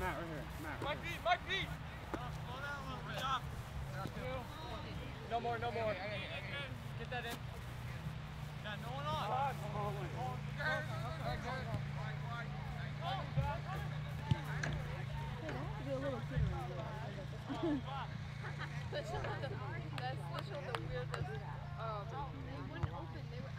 Matt, right here. Matt. Mike Pete, Mike Pete. No more, no more. Get that in. Yeah, no one on. Do a little kid around That's the, that's literally the weirdest. Um, they wouldn't open. They were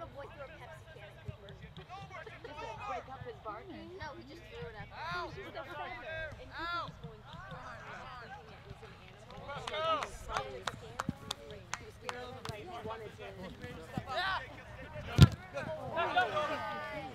little boy threw a Pepsi can at Cooper. Just to break up his barking. No, he just threw it oh, oh, at him. Oh. He was just a. And Cooper was going crazy, thinking it was an animal. Let's go. He was so scared. He was. Like, he wanted to. Why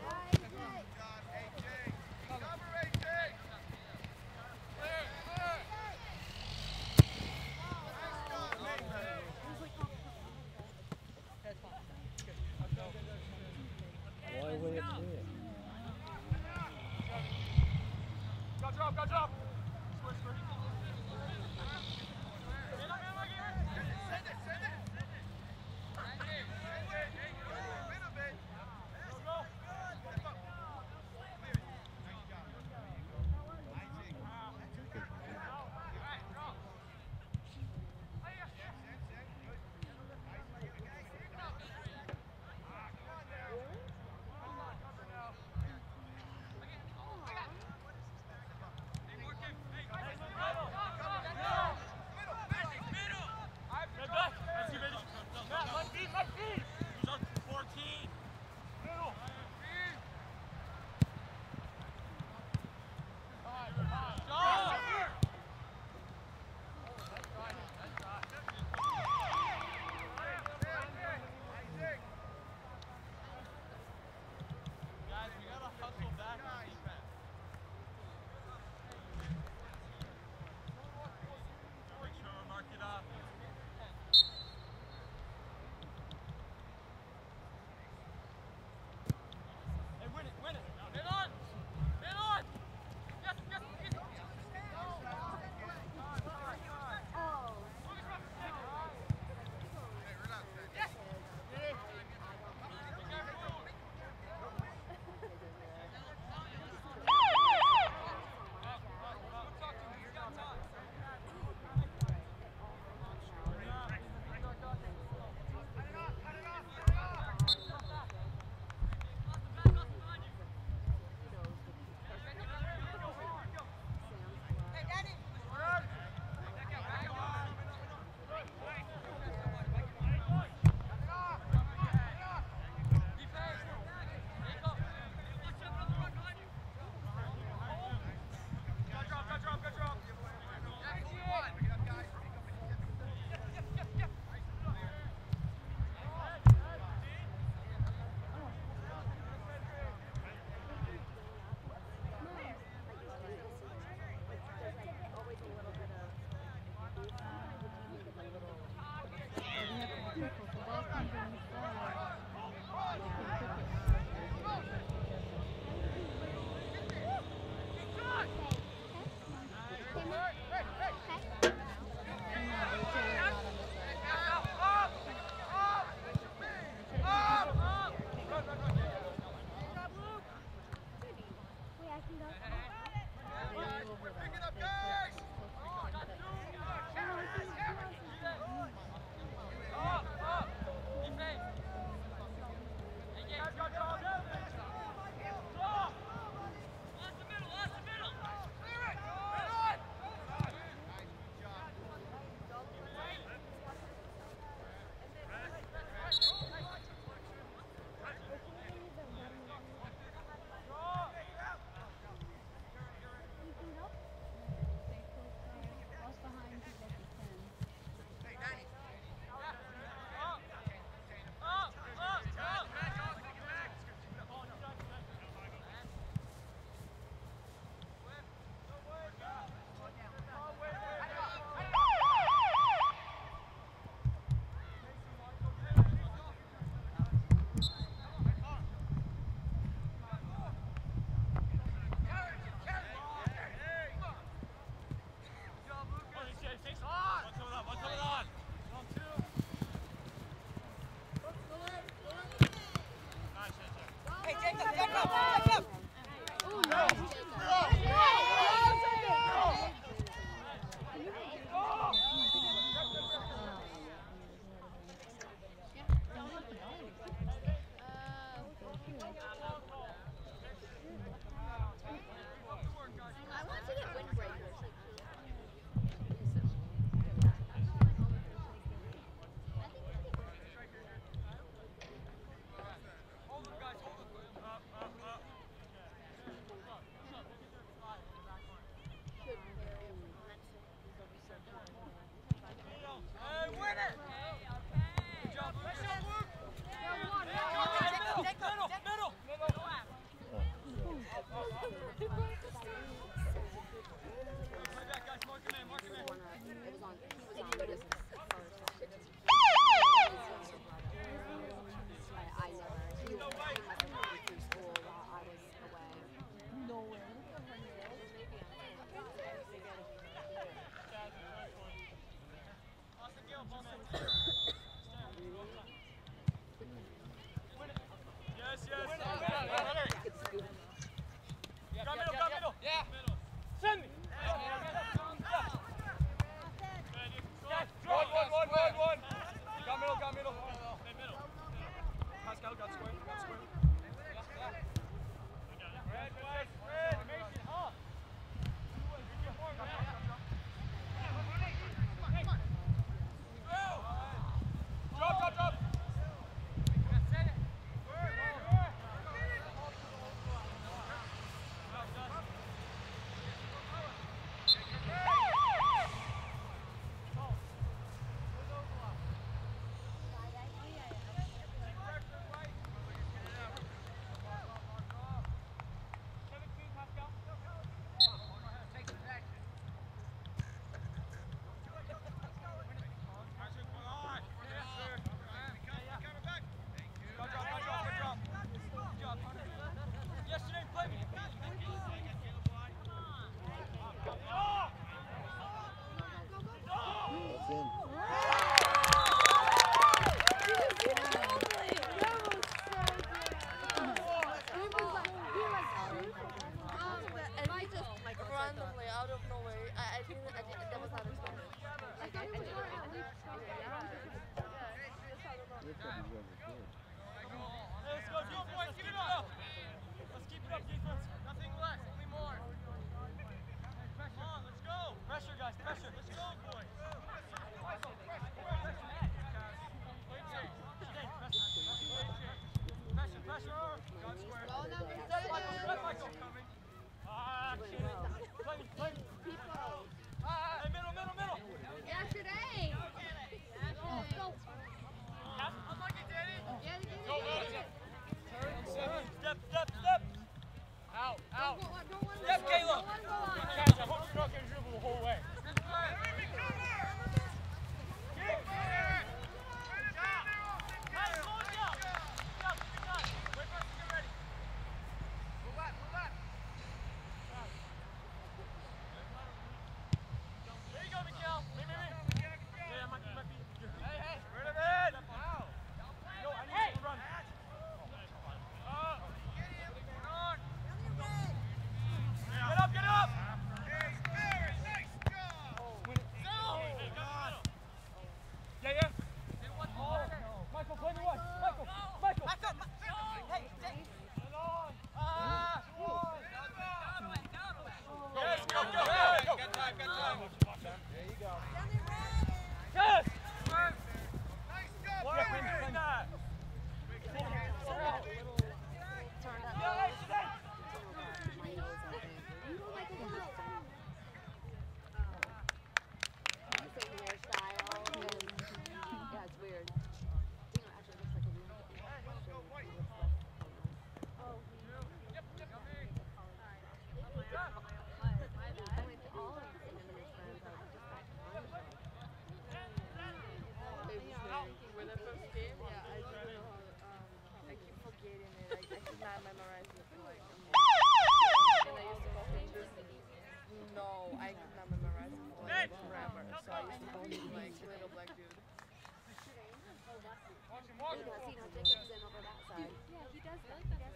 In over that side. Yeah, he does. I like that.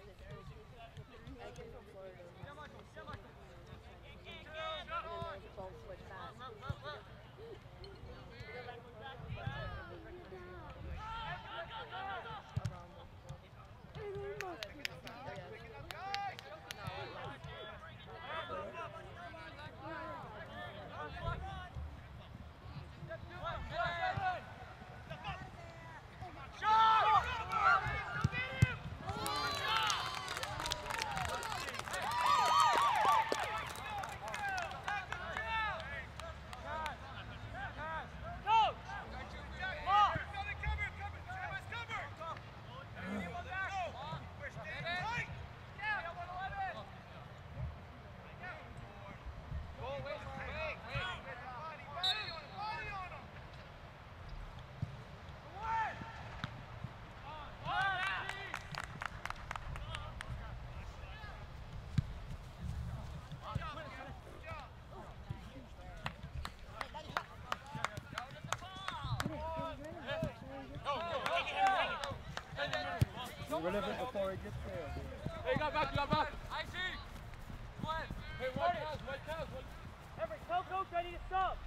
He. Get rid of before he gets there. Hey, you got back, you got back. I see. Hey, white cows, white cows. Everett, go, go, ready to stop.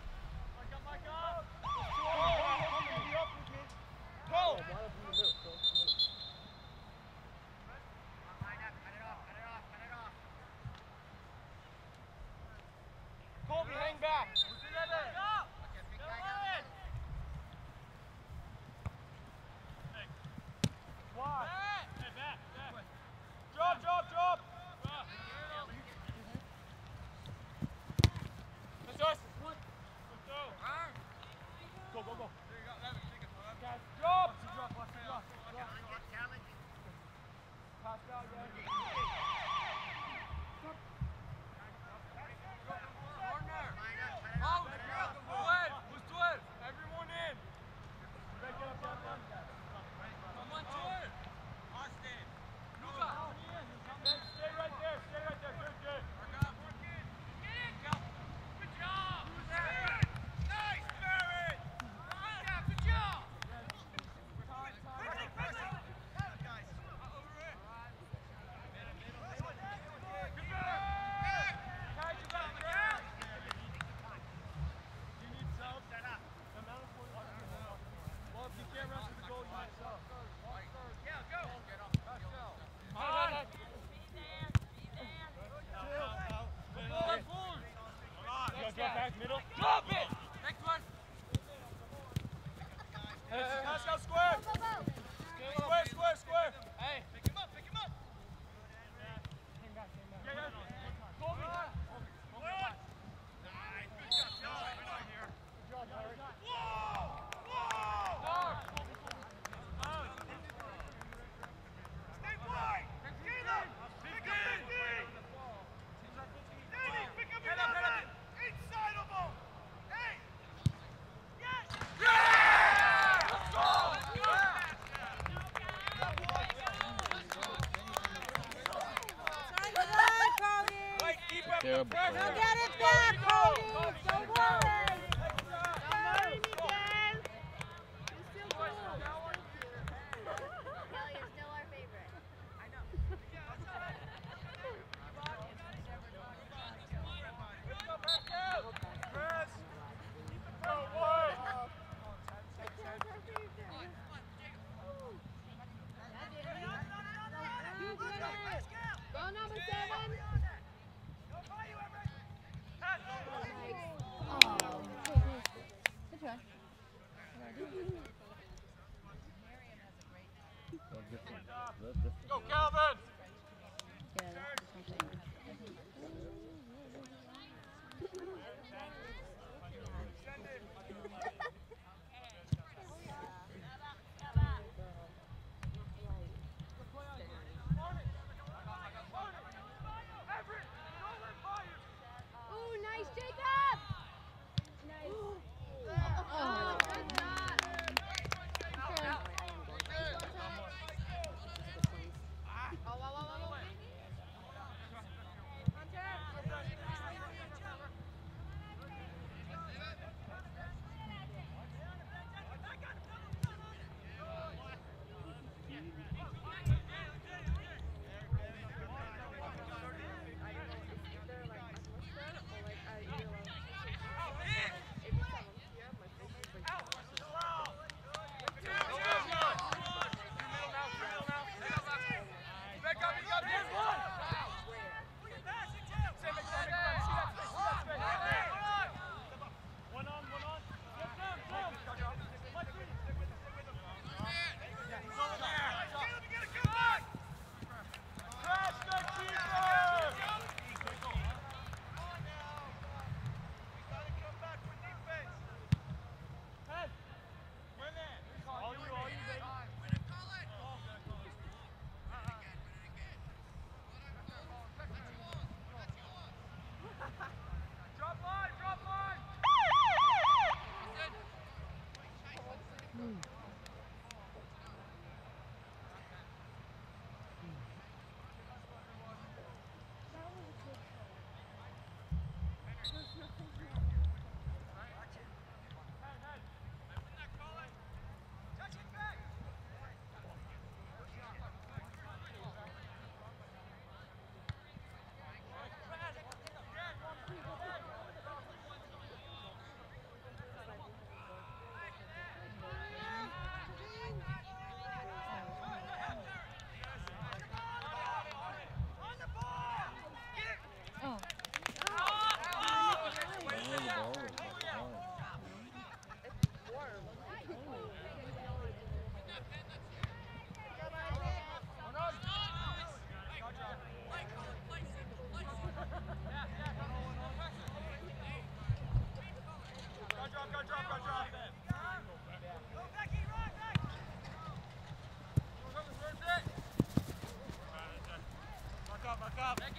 Let's go square.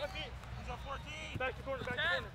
Back to corner, back to corner.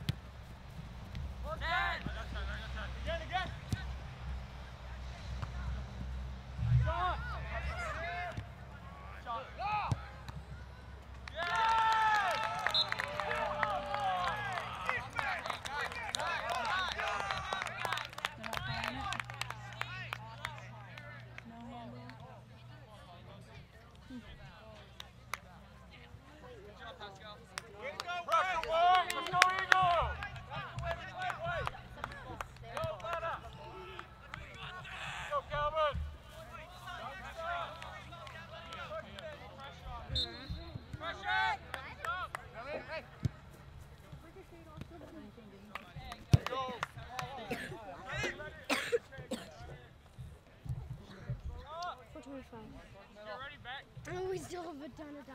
fine. Already back? Oh, we still have a ton of.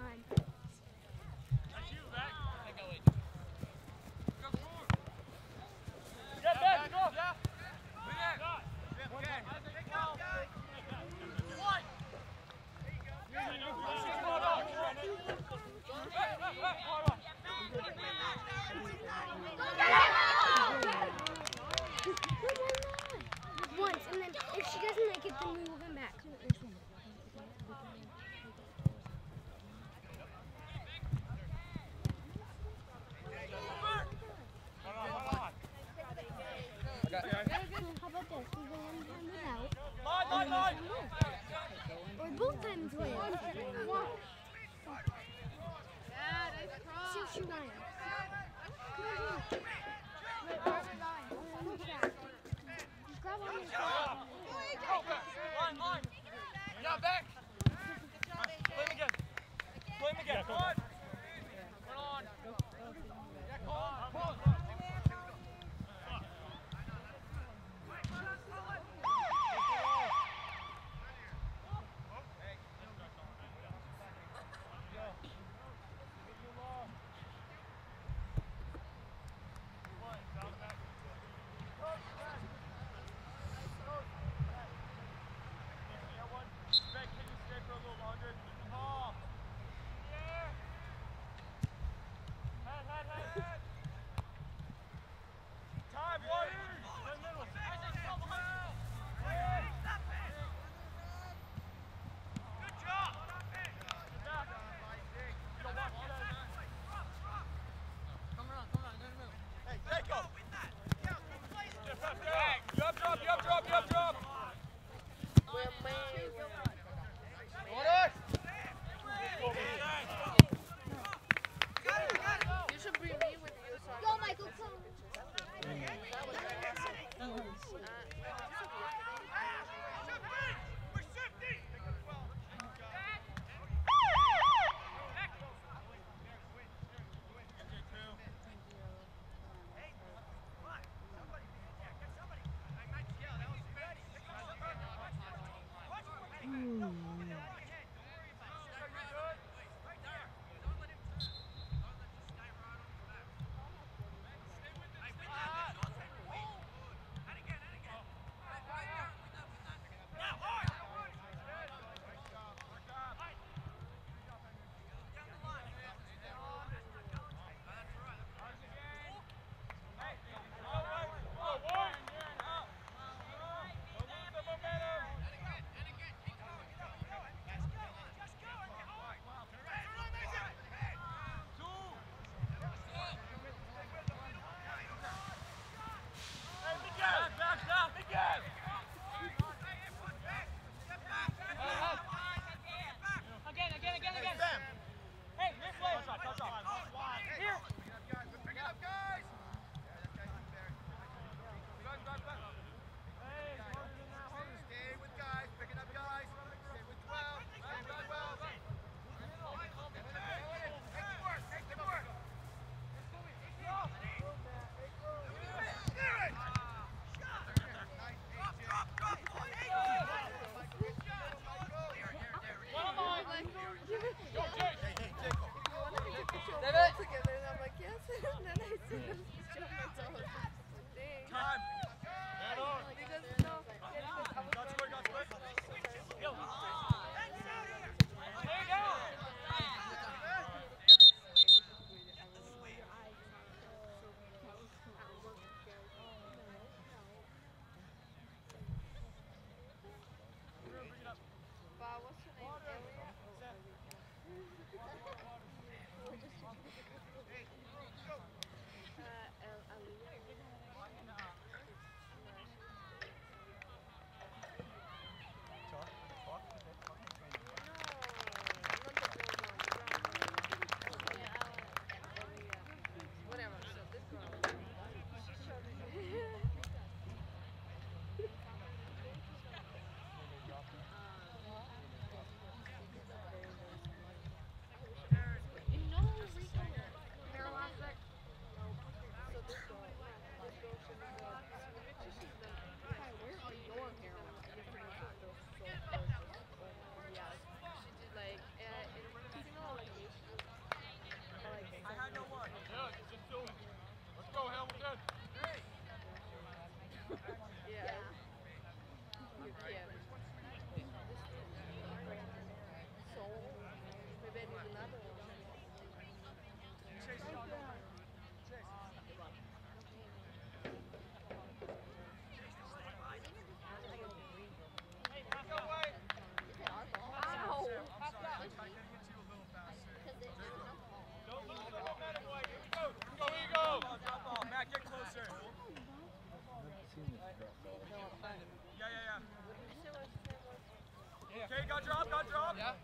Okay, got drop, got drop. Yeah.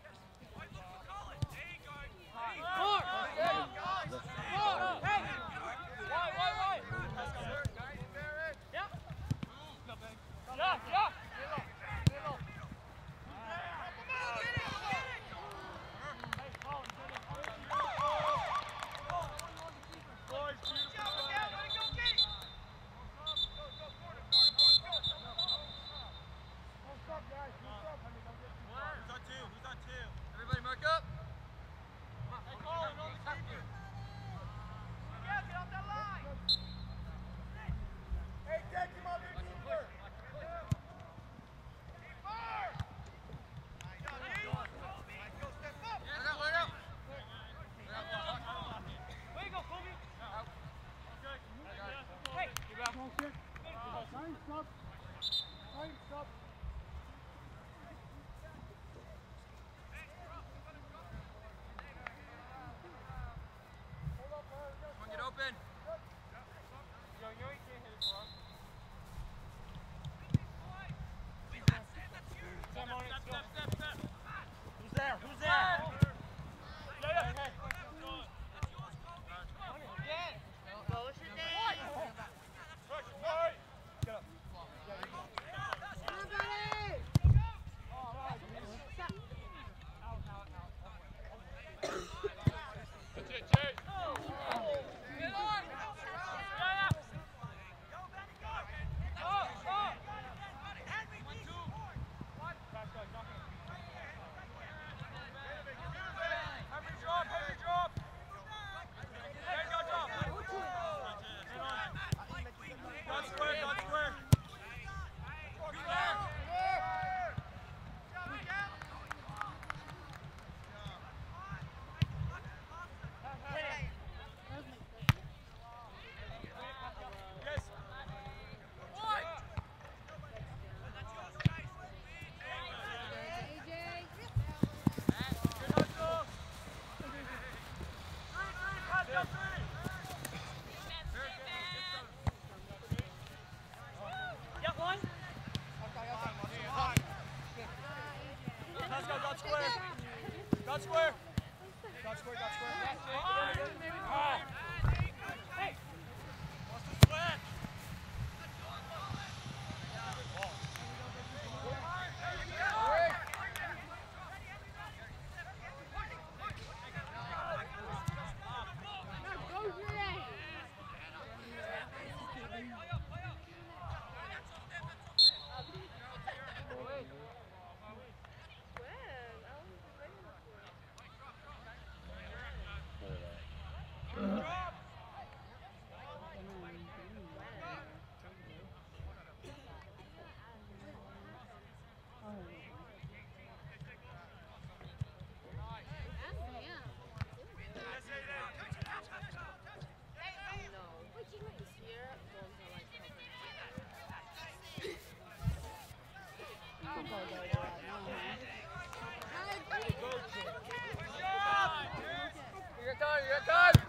Good time, good time.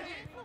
Ready?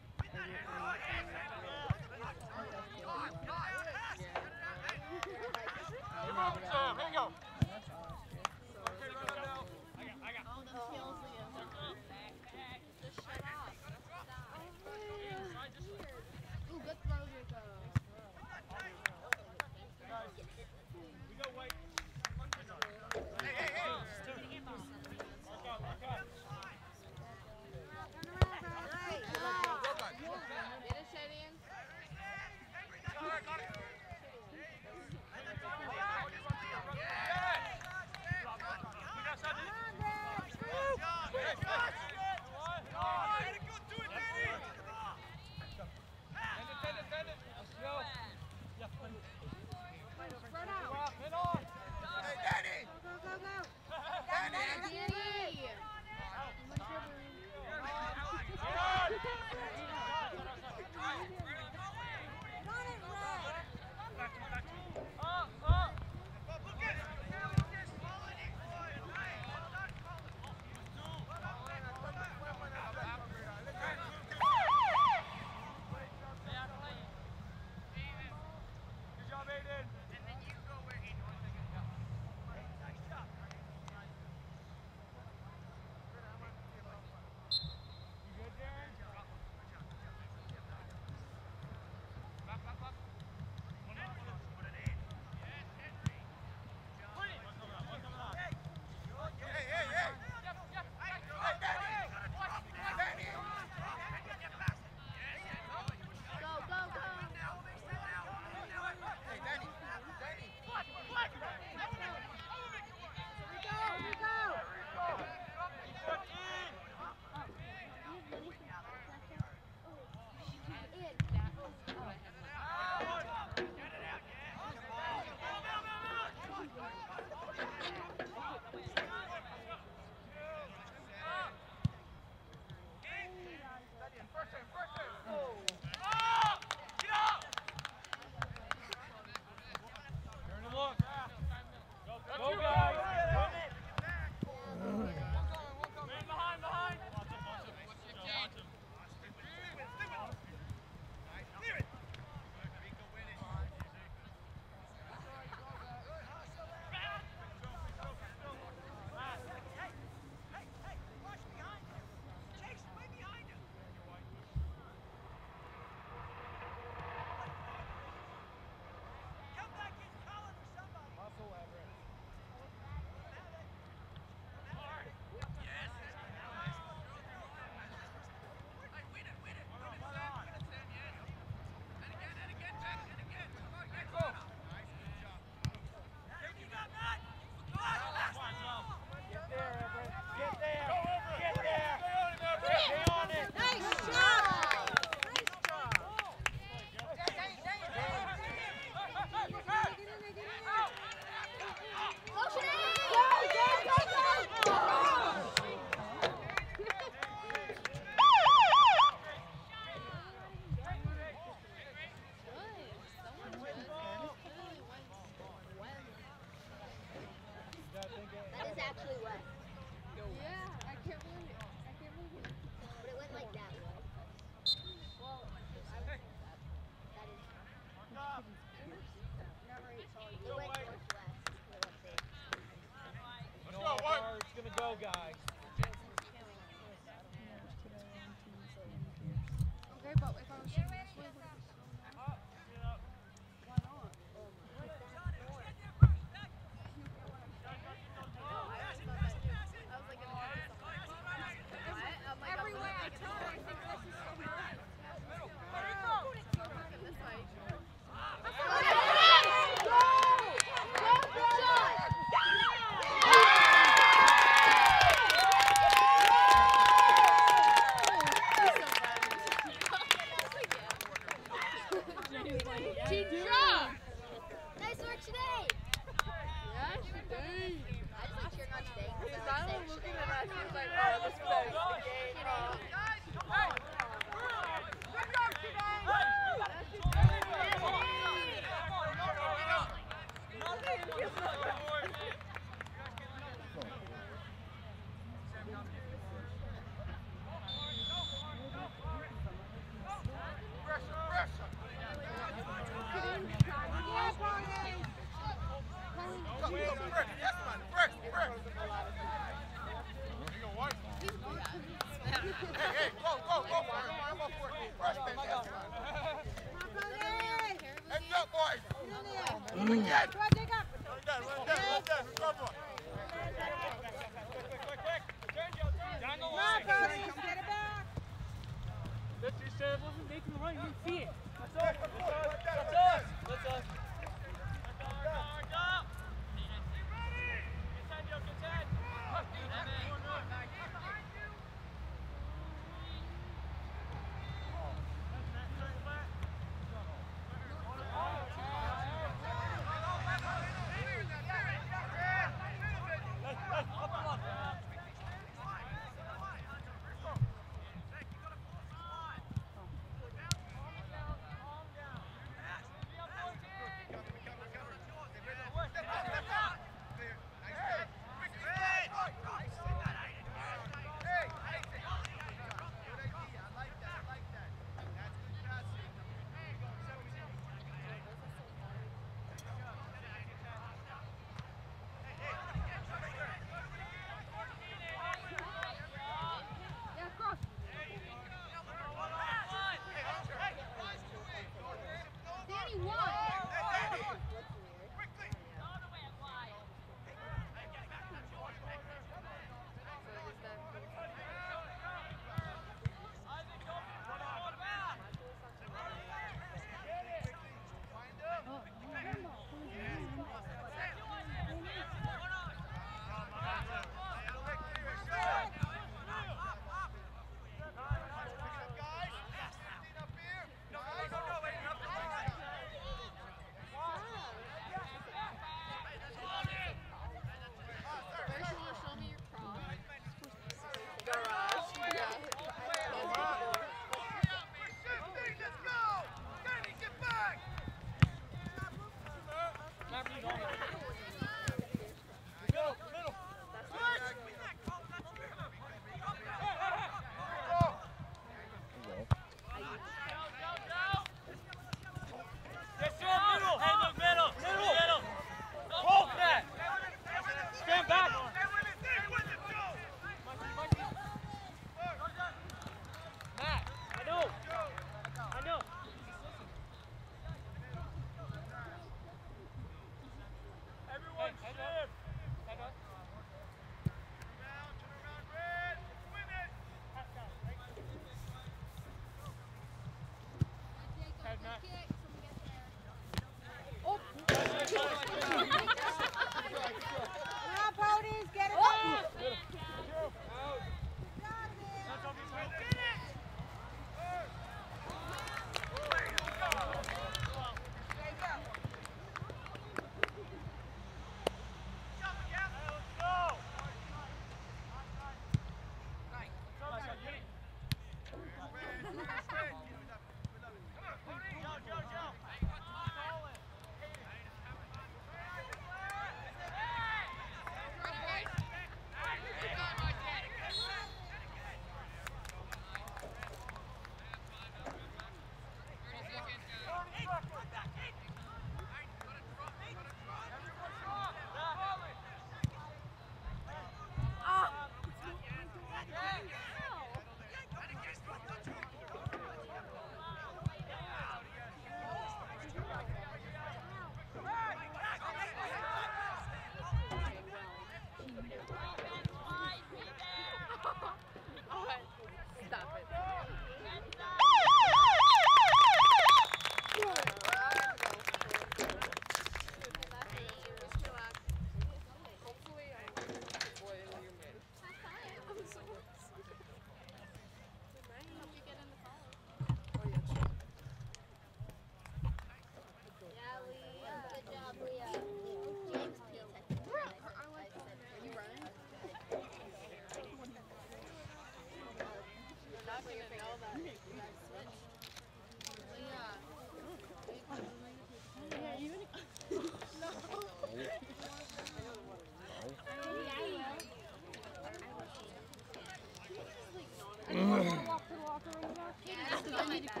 way to go.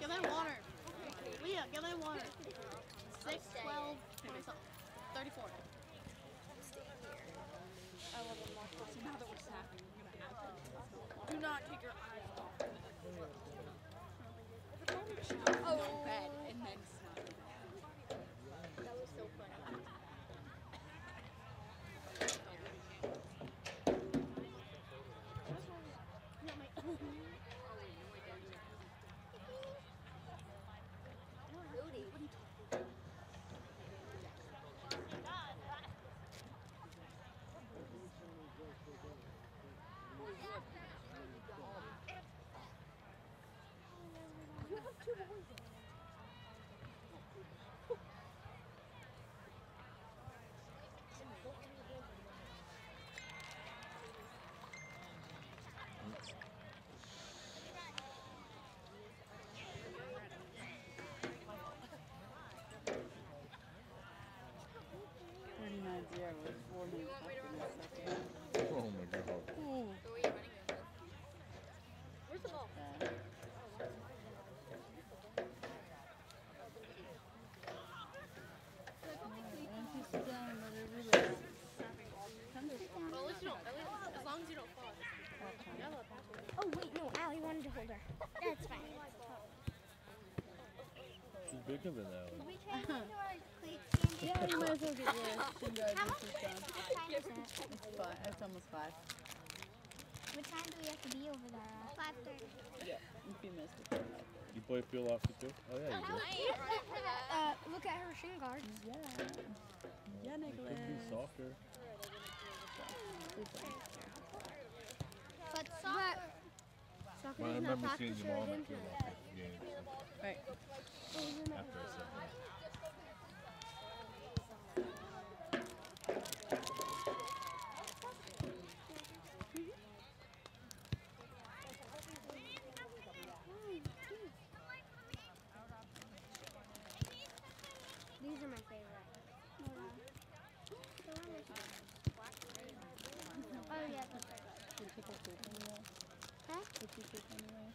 Give them water. Leah, give them water. 6, 12, 34. I love them more. So now that we're snapping, we're going to add them. Do not take your eyes off. Oh, bed and then Forty-nine zero with four minutes left in the second. Oh my god. Ooh. Who are you running it with? Where's the ball? Uh, and she sit down and let her relax. Thunderstorm. Well, at least you don't. At least, as long as you don't fall. Watch You out. gotta let pass it. Oh wait, no, Allie wanted to hold her. That's fine. She's bigger than that one. we try to do our cleats candy? Yeah, you might as well get your shin guard How once it's done. Is it? It's five. It's almost five. What time do we have to be over there at? Five thirty. Yeah. If you missed it. it's 5:30. You play field hockey too? Oh yeah, you do. I ain't running for that. Uh, look at her shin guards. Yeah. Yeah, You could do soccer. Good one. But soccer. Soccer Well, I not remember practice seeing your or mom at anything. field hockey games Right. after I said that. These are my favorite. Oh yeah, that's right. Did people poop anyway? Huh? Did you poop anyway?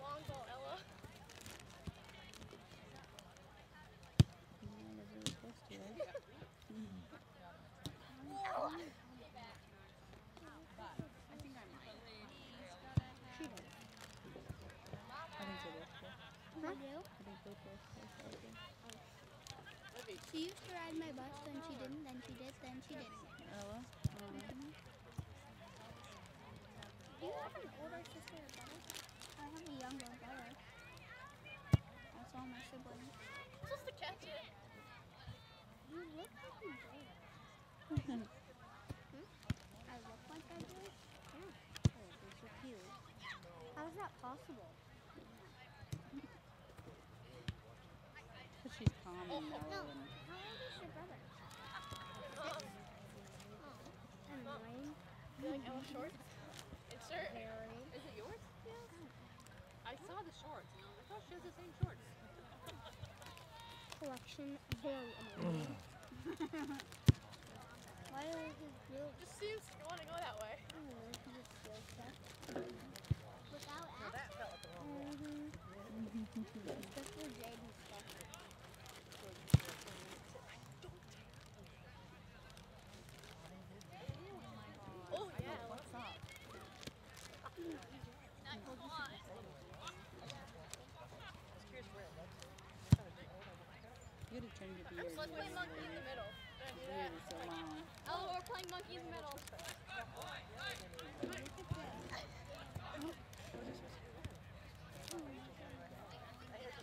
Long ball, Ella. Yeah, they're really close to it. I think they both did. Huh? You? I think both were close, I think. She used to ride my bus, then she didn't, then she did, then she didn't. Ella? Um, Do you have an older sister or brother? I have a younger brother. That's all my siblings. Supposed to catch it. You look like you do. Hmm? I look like I do? Yeah. Oh, you're so cute. How is that possible? Cause and mellow No. and How old is your brother? Six. Oh. Annoying. You like Ella shorts? And shirt. Very. Is it yours? Yes. I saw the shorts. And I was like, oh, she has the same shorts. Collection. Very annoying. Why is his blue? Just seems to want to go that way. I don't know, he just feels stuff. Without asking. Mm-hmm. Especially Jaden stuff. Oh, yeah. what's up? You gotta turn your beard. So let's play monkey in the middle. I do Your that? beard is so long. Oh, we're playing monkey in the middle.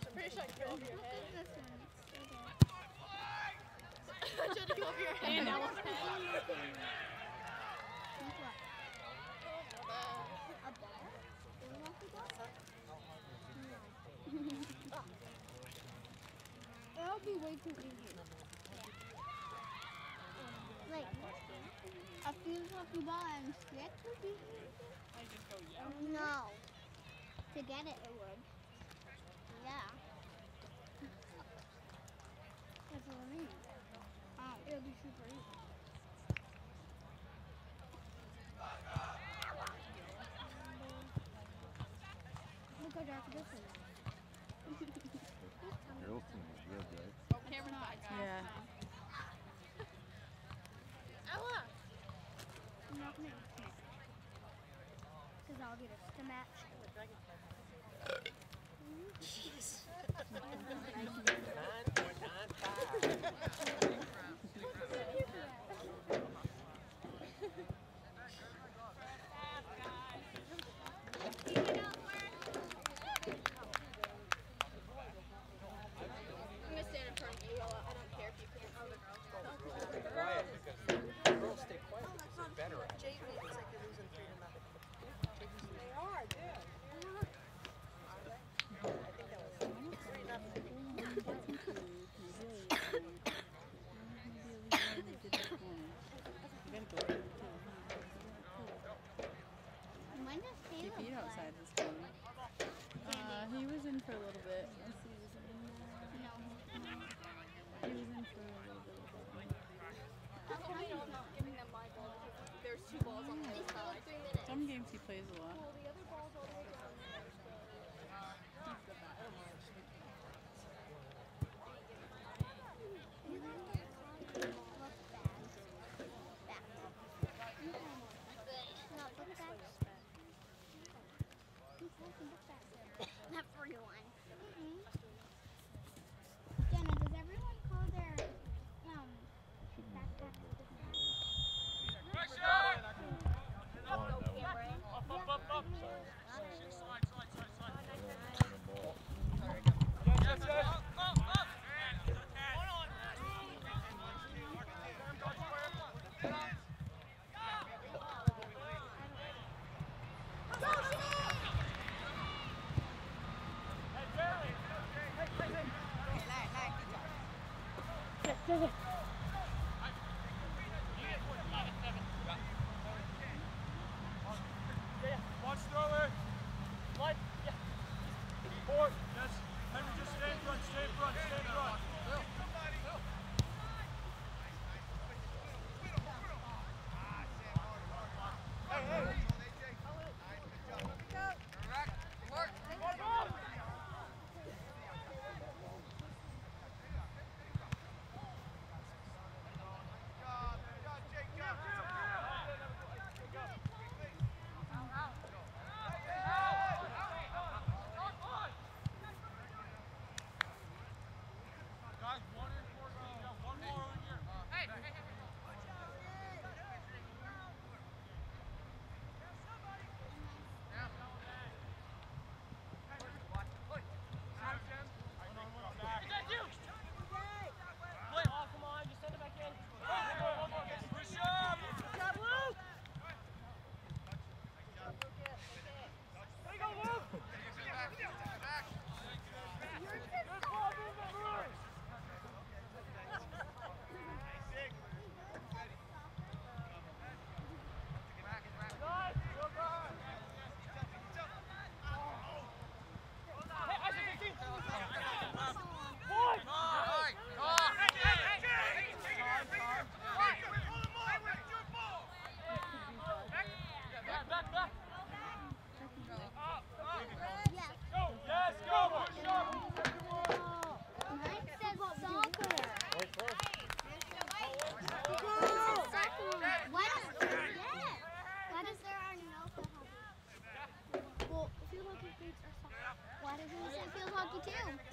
I'm pretty sure I can go over your head. This one. Okay. I tried to go over your head. Now it's Think what? A ball? Do you want the ball? That'll be way too easy. Like, a few fluffy ball and would be easy? No. To get it, it would. Yeah. That's what I mean. Oh, it'll be super easy. Look how dark this is. Girls team is real good. oh, camera's back, guys. Yeah. Ella! I'm not gonna eat it. Because I'll get us to match. I'm like 52.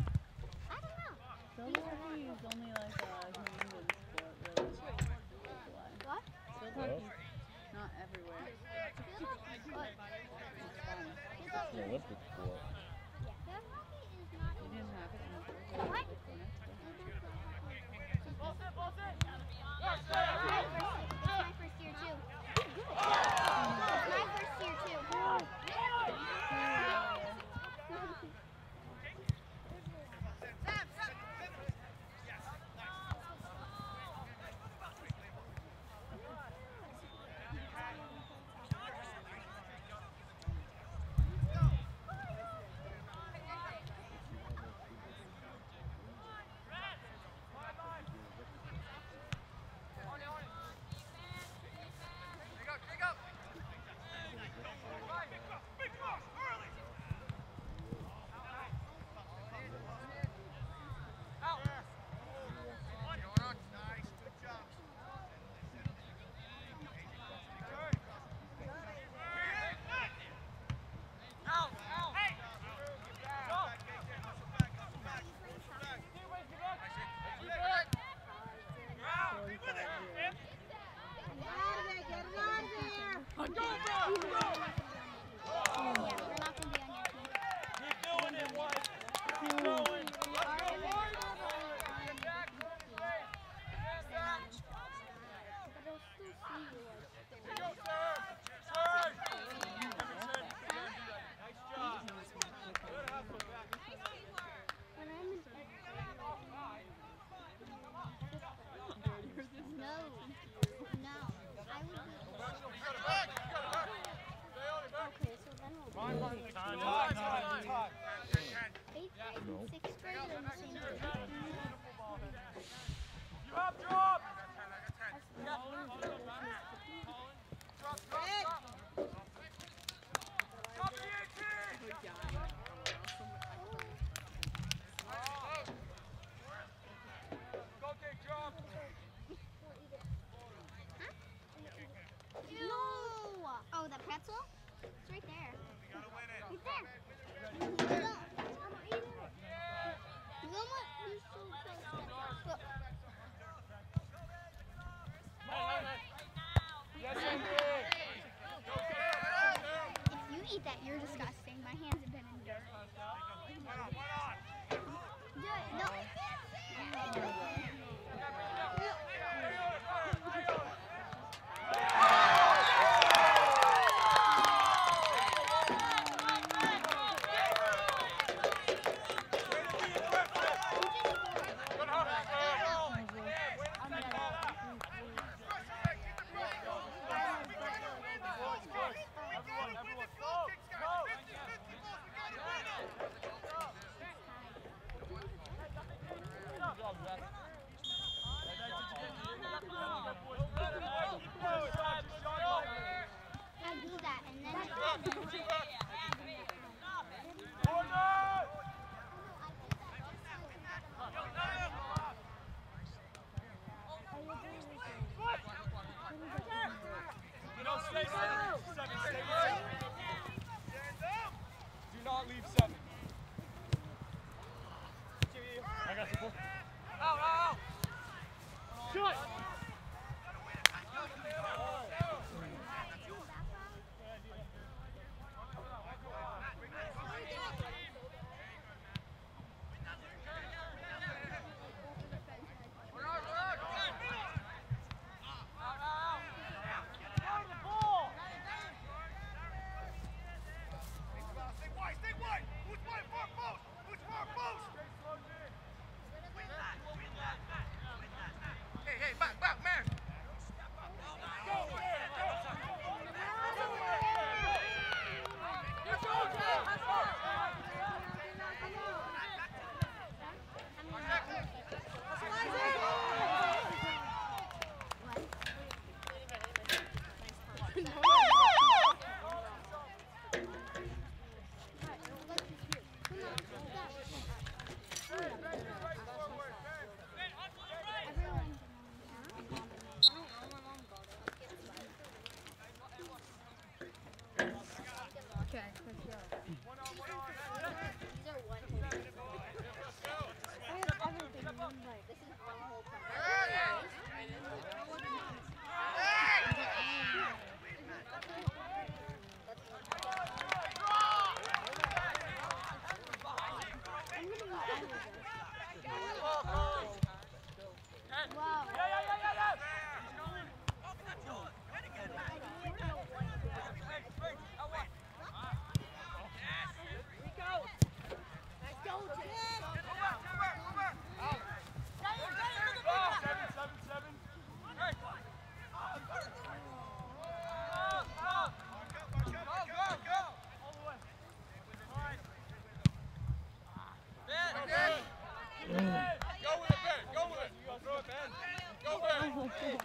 Red,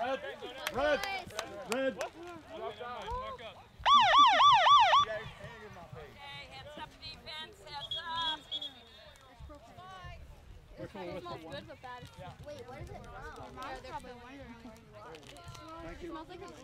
red, red, red. Which one was the one? Good, but bad. Yeah. Wait, what is it? Oh, no, they're probably wondering where you are. Thank you. It smells like a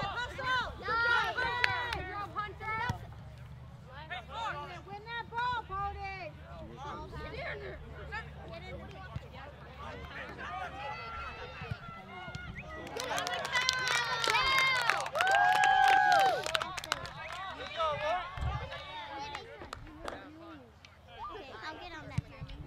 Win that ball, Cody. Okay, I'll get on that, Jeremy.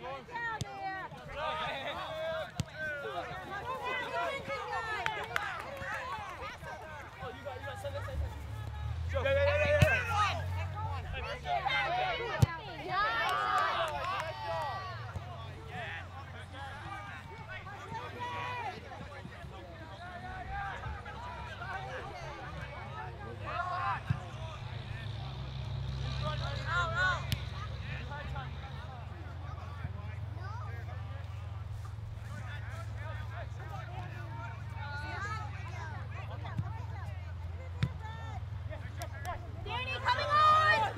Yeah, yeah, yeah, yeah, yeah. Danny, coming on!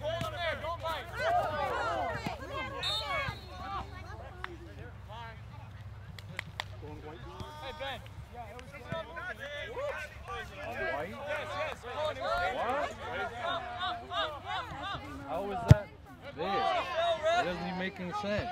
Goal in there, don't bite. Hey, Ben. White? Yes, yes. Go on, What? Up, How is that there? That doesn't even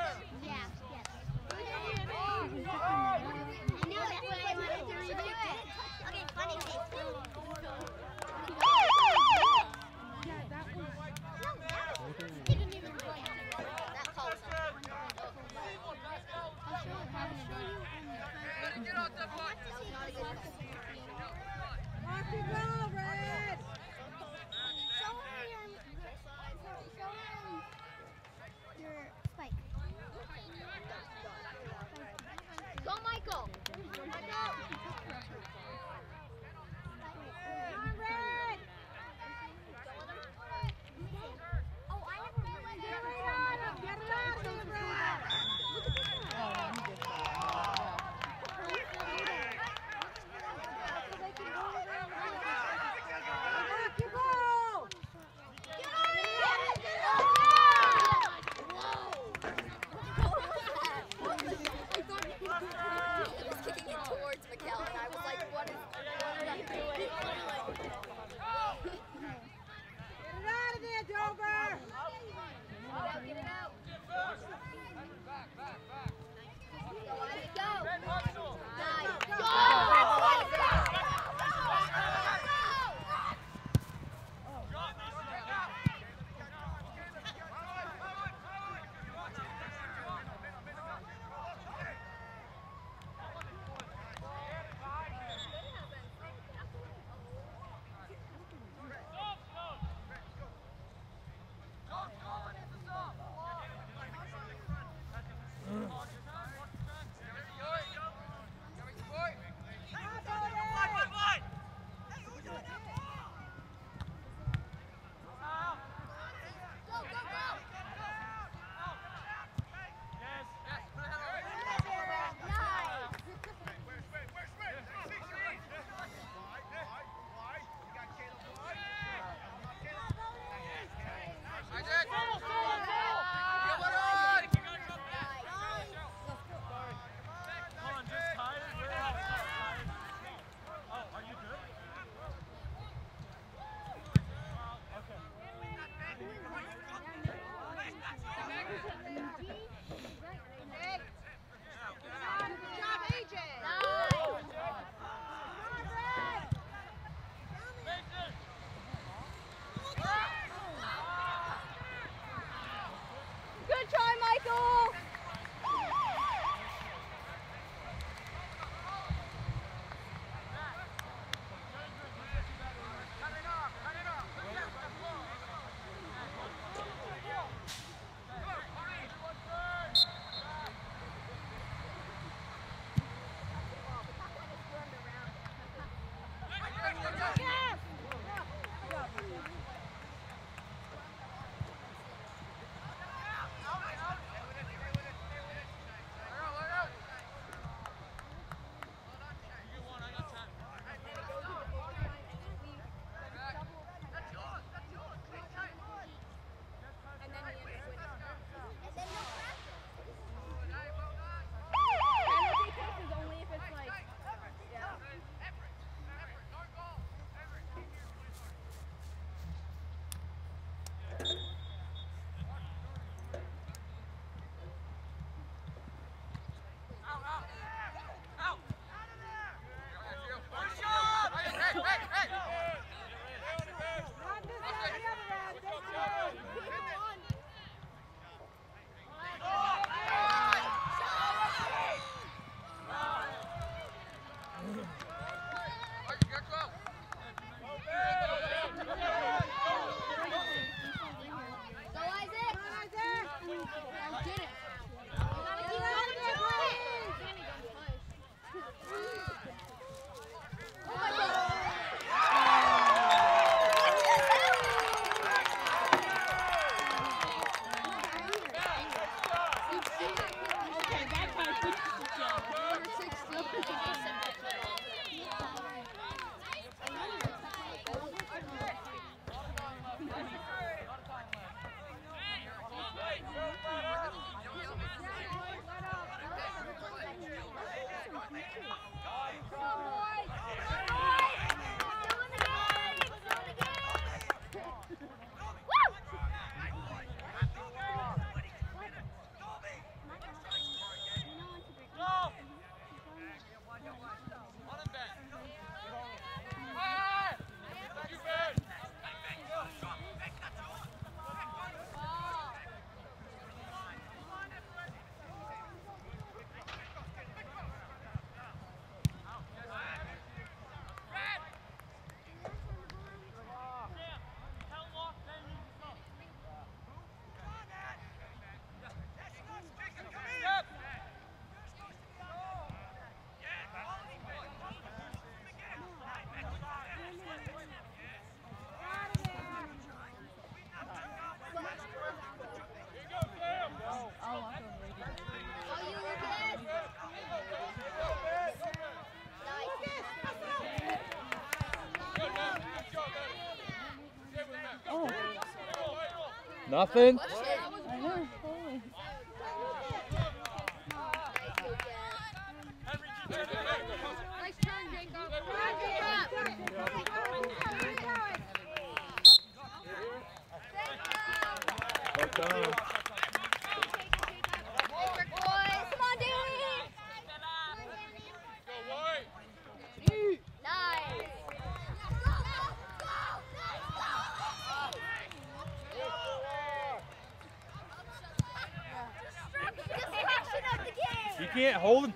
Nothing.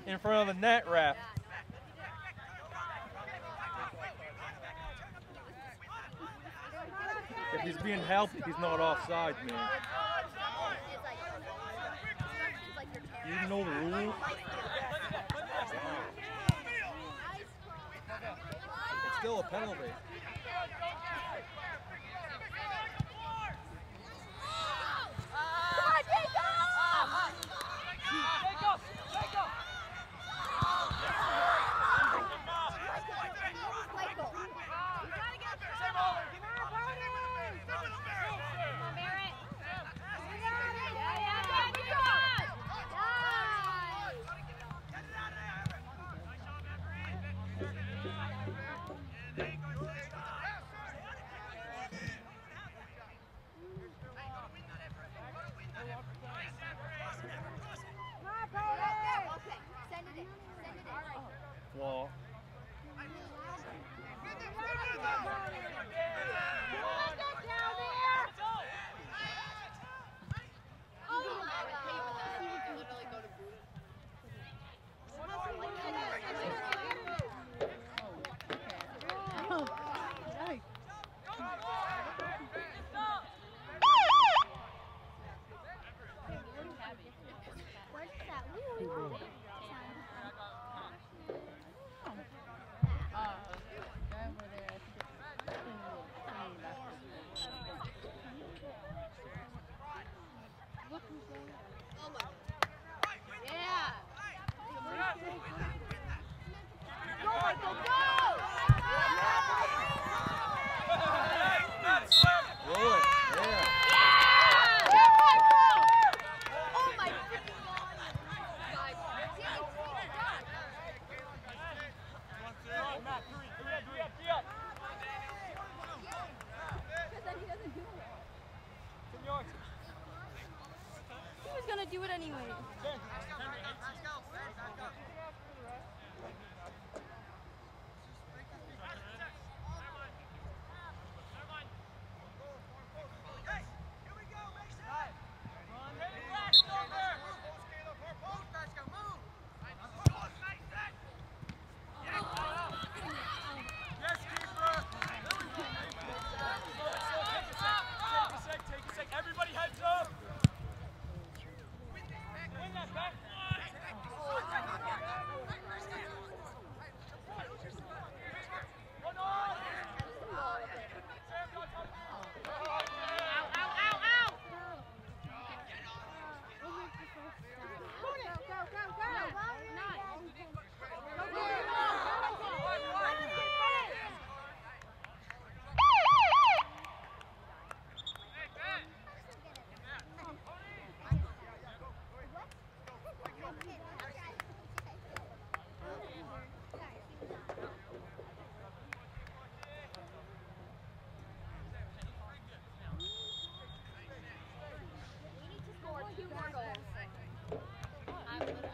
in front of the net wrap. If he's being helped, he's not offside, man. You know the rule? It's still a penalty.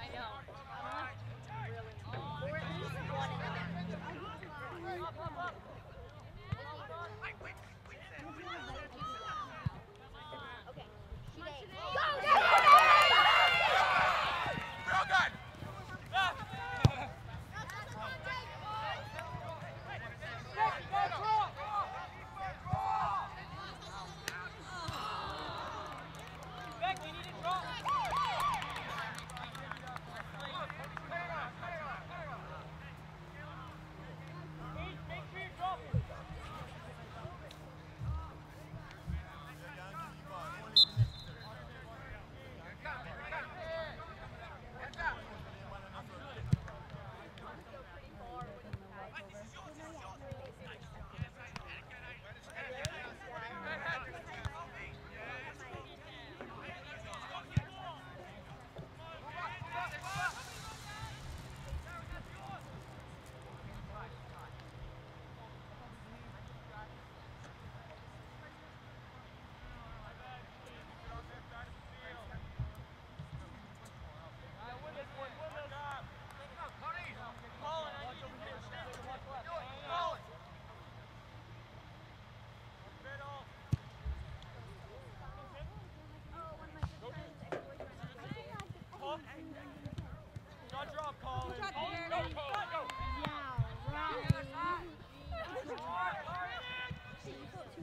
I know.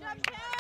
Jump down!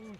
Go,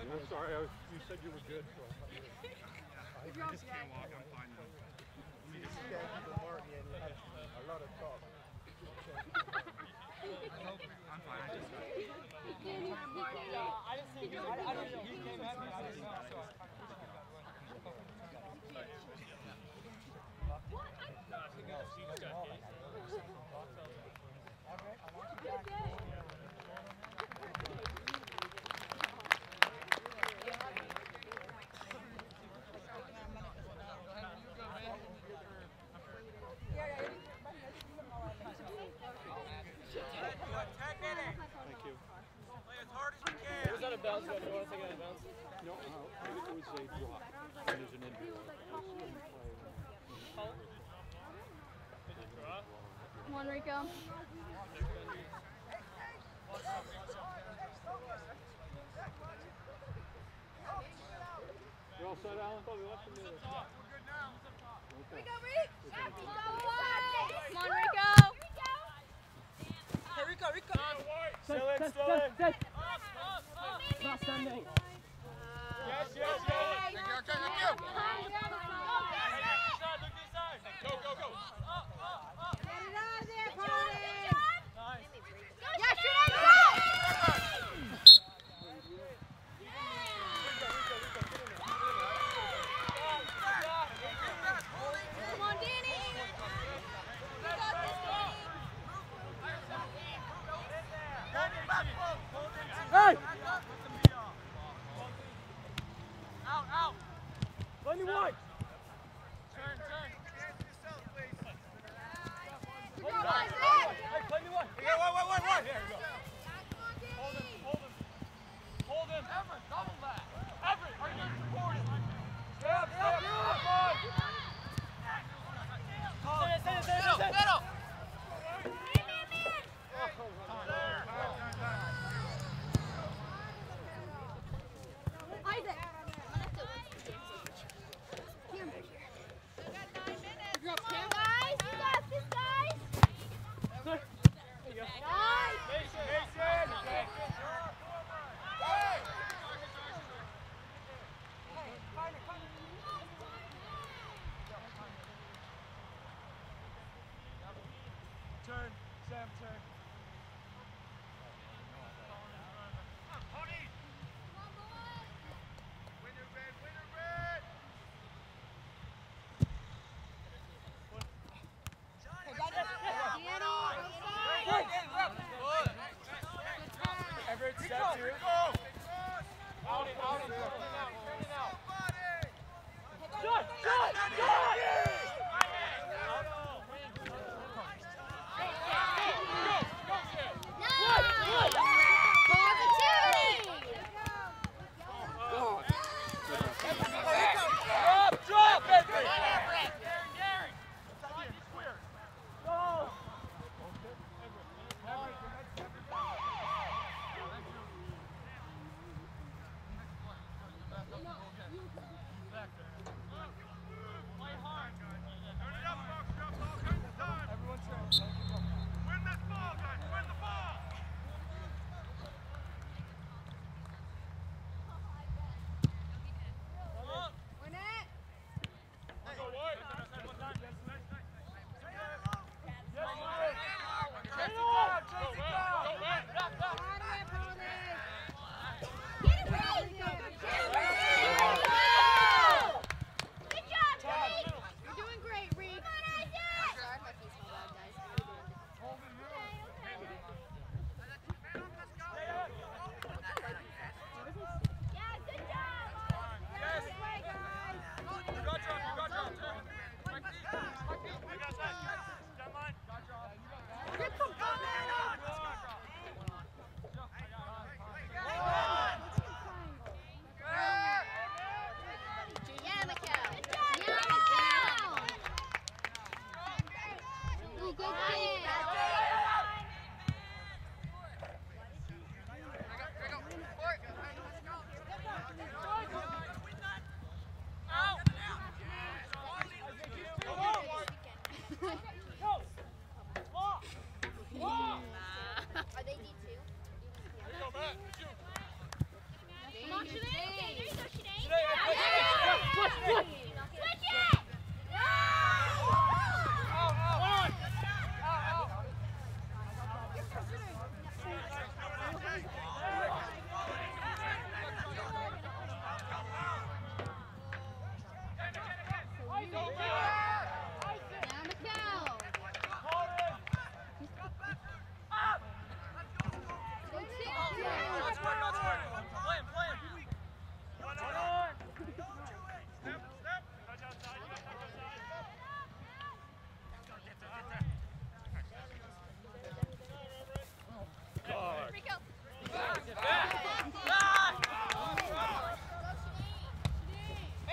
You I'm sorry. I, said you were good. So I, I just can't walk. I'm fine now. go. You all set, Alan? We're good now. Rico, Rico! Come on, Rico! Rico, Rico! Still in, still in. Stop standing. Southampton.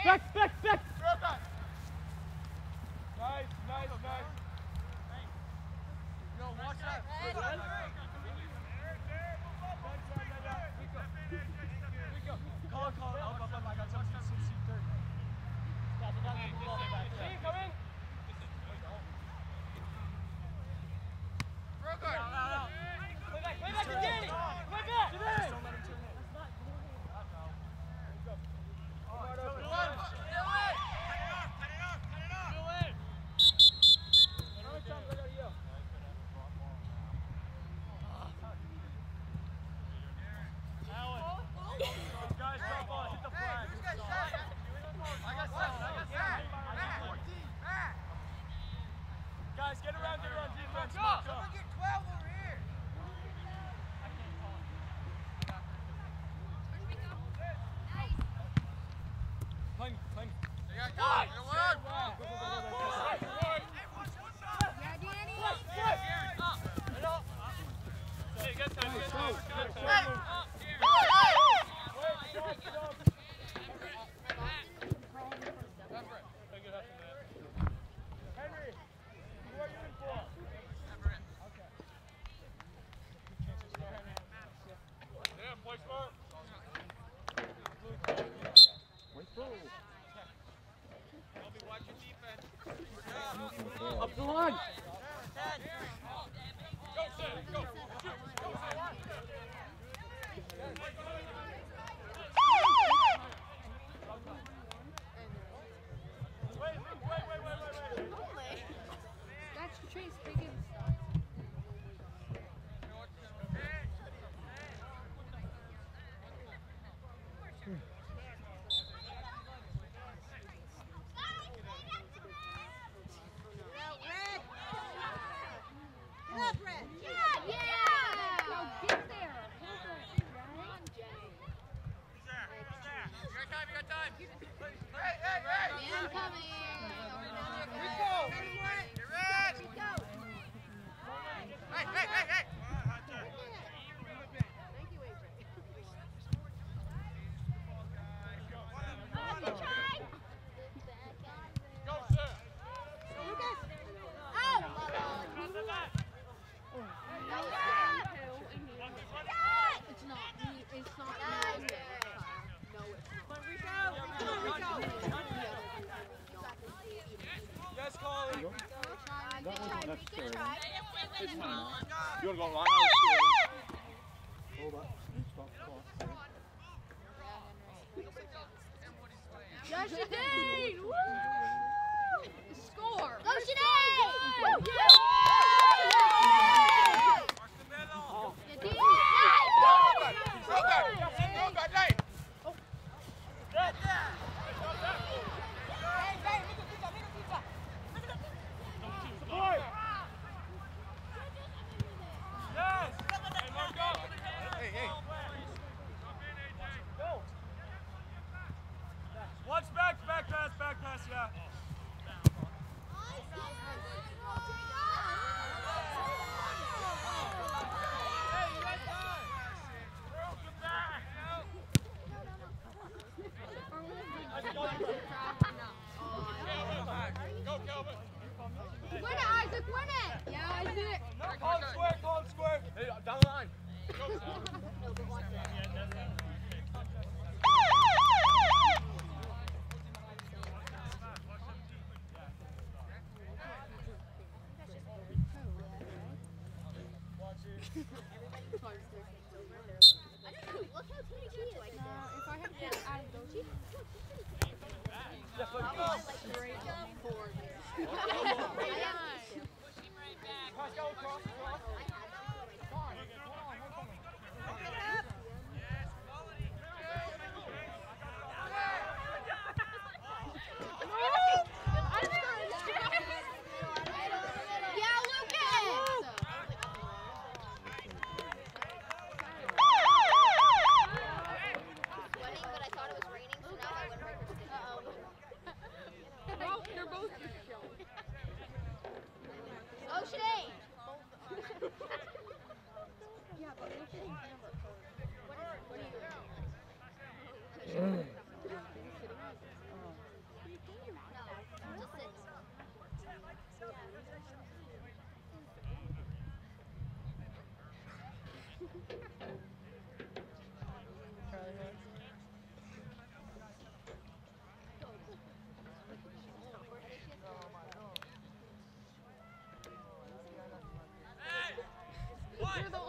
Back, back, back. Nice, nice, nice. No, watch out. Nice. on. You want to go online?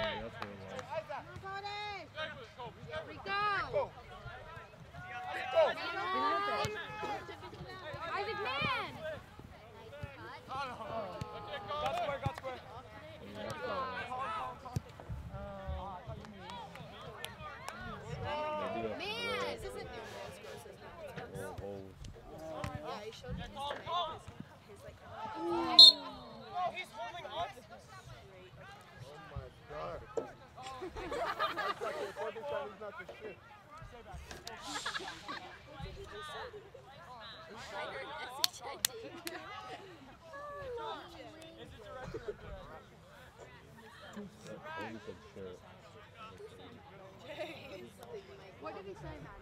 Cody. That's it Yeah, that's What did he say, Maddie?